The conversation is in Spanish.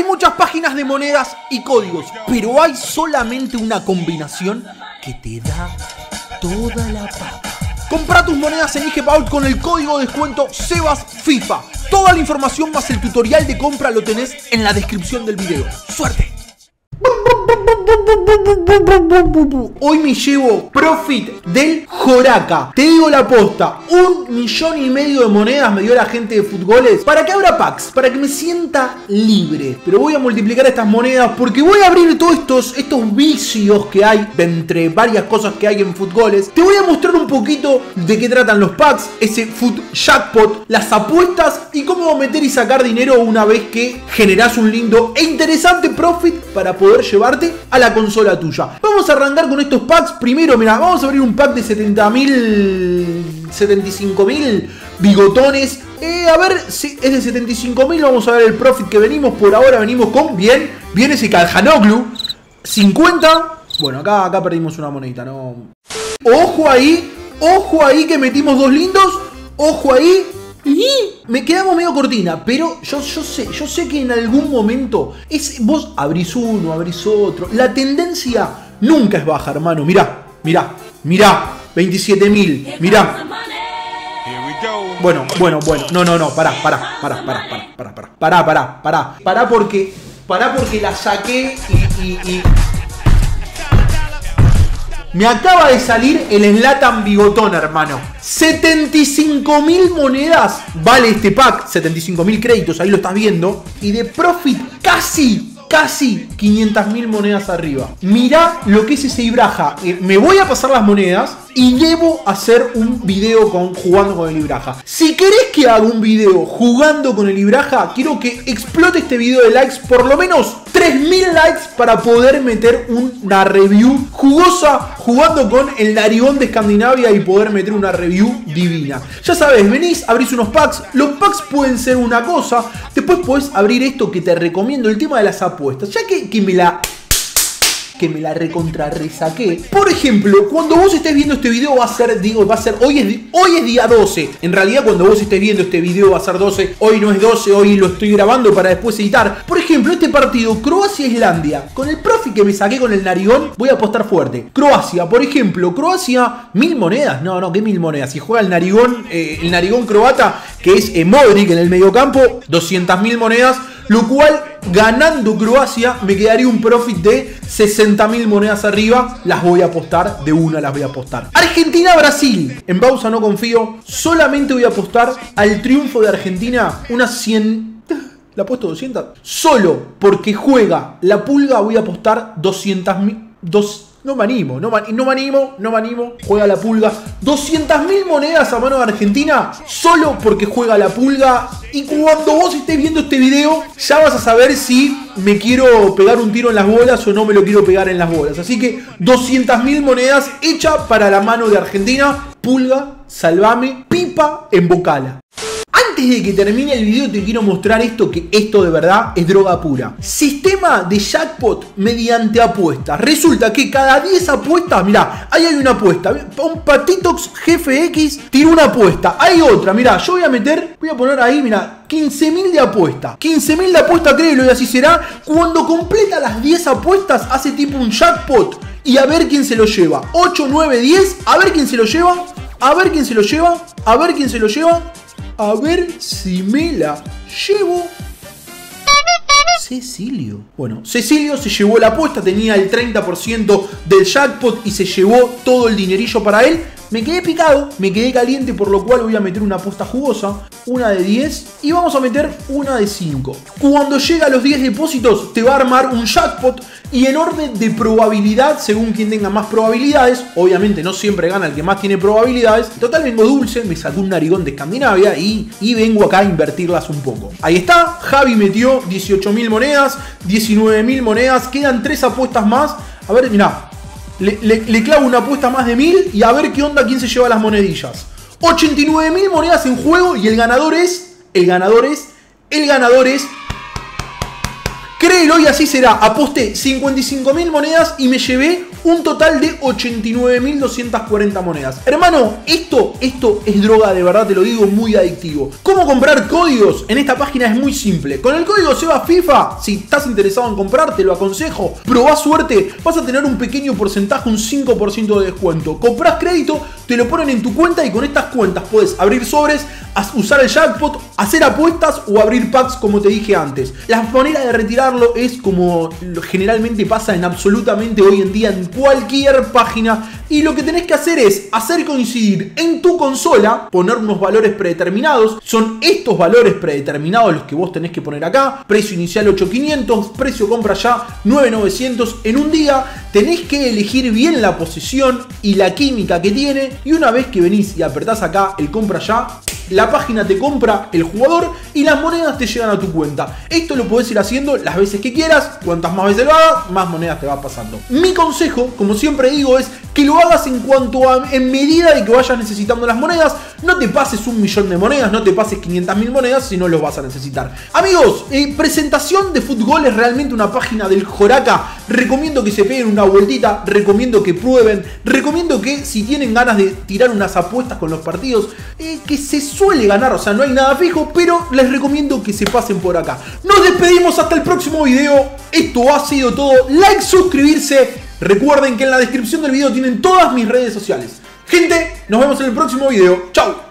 Hay muchas páginas de monedas y códigos, pero hay solamente una combinación que te da toda la papa. Compra tus monedas en IGPAUL con el código de descuento SEBASFIFA. Toda la información más el tutorial de compra lo tenés en la descripción del video. ¡Suerte! Hoy me llevo profit del Joraca. Te digo la posta, un millón y medio de monedas me dio la gente de Futboles para que abra packs, para que me sienta libre. Pero voy a multiplicar estas monedas porque voy a abrir todos estos, estos vicios que hay entre varias cosas que hay en Futboles. Te voy a mostrar un poquito de qué tratan los packs, ese Foot Jackpot, las apuestas y cómo meter y sacar dinero una vez que generas un lindo e interesante profit para poder llevarte a la consola tuya. Vamos a arrancar con estos packs. Primero, mira, vamos a abrir un pack de 70.000, 75.000 bigotones. Eh, a ver, si es de 75.000, vamos a ver el profit que venimos. Por ahora venimos con, bien, viene ese Caljanoglu. 50. Bueno, acá, acá perdimos una monedita, ¿no? Ojo ahí, ojo ahí que metimos dos lindos. Ojo ahí, y me quedamos medio cortina, pero yo, yo sé, yo sé que en algún momento es, vos abrís uno, abrís otro. La tendencia nunca es baja, hermano. Mirá, mirá, mirá. 27.000, mirá. Bueno, bueno, bueno. No, no, no, pará, pará, pará, pará, pará, pará, pará, pará, pará, pará, porque, pará porque la saqué y, y me acaba de salir el Slatan Bigotón, hermano. 75 mil monedas vale este pack. 75 mil créditos, ahí lo estás viendo. Y de profit casi, casi 500 mil monedas arriba. Mirá lo que es ese Ibraja. Eh, me voy a pasar las monedas y debo hacer un video con, jugando con el Ibraja. Si querés que haga un video jugando con el Ibraja, quiero que explote este video de likes, por lo menos 3000 likes para poder meter una review jugosa jugando con el narigón de Escandinavia y poder meter una review divina. Ya sabes, venís, abrís unos packs, los packs pueden ser una cosa, después puedes abrir esto que te recomiendo, el tema de las apuestas, ya que, que me la que me la recontra resaqué. Por ejemplo, cuando vos estés viendo este video va a ser, digo, va a ser, hoy es, hoy es día 12. En realidad cuando vos estés viendo este video va a ser 12. Hoy no es 12, hoy lo estoy grabando para después editar. Por ejemplo, este partido, Croacia-Islandia. Con el profi que me saqué con el narigón, voy a apostar fuerte. Croacia, por ejemplo, Croacia, mil monedas. No, no, ¿qué mil monedas? Si juega el narigón, eh, el narigón croata, que es eh, Modric en el mediocampo, 200 mil monedas. Lo cual, ganando Croacia, me quedaría un profit de 60.000 monedas arriba. Las voy a apostar, de una las voy a apostar. Argentina-Brasil. En pausa no confío. Solamente voy a apostar al triunfo de Argentina unas 100... ¿La apuesto 200? Solo porque juega la pulga voy a apostar 200.000... No me animo, no me, no me animo, no me animo. Juega la pulga. 200.000 monedas a mano de Argentina solo porque juega la pulga. Y cuando vos estés viendo este video, ya vas a saber si me quiero pegar un tiro en las bolas o no me lo quiero pegar en las bolas. Así que 200.000 monedas hecha para la mano de Argentina. Pulga, salvame, pipa en bocala. Antes de que termine el video te quiero mostrar esto, que esto de verdad es droga pura. Sistema de jackpot mediante apuestas. Resulta que cada 10 apuestas, mira, ahí hay una apuesta. Un Patitox Jefe X tiró una apuesta. Hay otra, mira, yo voy a meter, voy a poner ahí, mira, 15.000 de apuesta. 15.000 de apuesta, créelo, y así será. Cuando completa las 10 apuestas, hace tipo un jackpot. Y a ver quién se lo lleva. 8, 9, 10. A ver quién se lo lleva. A ver quién se lo lleva. A ver quién se lo lleva. A ver si me la llevo. Cecilio. Bueno, Cecilio se llevó la apuesta, tenía el 30% del jackpot y se llevó todo el dinerillo para él. Me quedé picado, me quedé caliente, por lo cual voy a meter una apuesta jugosa, una de 10 y vamos a meter una de 5. Cuando llega a los 10 depósitos te va a armar un jackpot y en orden de probabilidad, según quien tenga más probabilidades, obviamente no siempre gana el que más tiene probabilidades. Total vengo dulce, me sacó un narigón de Escandinavia y, y vengo acá a invertirlas un poco. Ahí está, Javi metió 18.000 monedas, 19.000 monedas, quedan 3 apuestas más. A ver, mirá, le, clavo una apuesta más de 1000 y a ver qué onda quién se lleva las monedillas. 89.000 monedas en juego y el ganador es. El ganador es. El ganador es. Créelo y así será. Aposté 55.000 monedas y me llevé un total de 89.240 monedas. Hermano, esto, esto es droga, de verdad te lo digo, muy adictivo. ¿Cómo comprar códigos? En esta página es muy simple. Con el código SEBA FIFA, si estás interesado en comprar, te lo aconsejo. Probá suerte, vas a tener un pequeño porcentaje, un 5% de descuento. Comprás crédito, te lo ponen en tu cuenta y con estas cuentas puedes abrir sobres, usar el jackpot, hacer apuestas o abrir packs como te dije antes. La manera de es como generalmente pasa en absolutamente hoy en día en cualquier página. Y lo que tenés que hacer es hacer coincidir en tu consola, poner unos valores predeterminados, son estos valores predeterminados los que vos tenés que poner acá, precio inicial 8500, precio compra ya 9900 en un día, tenés que elegir bien la posición y la química que tiene. Y una vez que venís y apretás acá el compra ya, la página te compra el jugador y las monedas te llegan a tu cuenta. Esto lo puedes ir haciendo las veces que quieras, cuantas más veces lo hagas, más monedas te va pasando. Mi consejo, como siempre digo, es que lo hagas en cuanto a, en medida de que vayas necesitando las monedas, no te pases un millón de monedas, no te pases 500 mil monedas si no lo vas a necesitar. Amigos, eh, presentación de fútbol es realmente una página del Joraca, recomiendo que se peguen una vueltita, recomiendo que prueben, recomiendo que si tienen ganas de tirar unas apuestas con los partidos, eh, que se suele ganar, o sea, no hay nada fijo, pero les recomiendo que se pasen por acá. Nos despedimos hasta el próximo video. Esto ha sido todo. Like, suscribirse. Recuerden que en la descripción del video tienen todas mis redes sociales. Gente, nos vemos en el próximo video. Chao.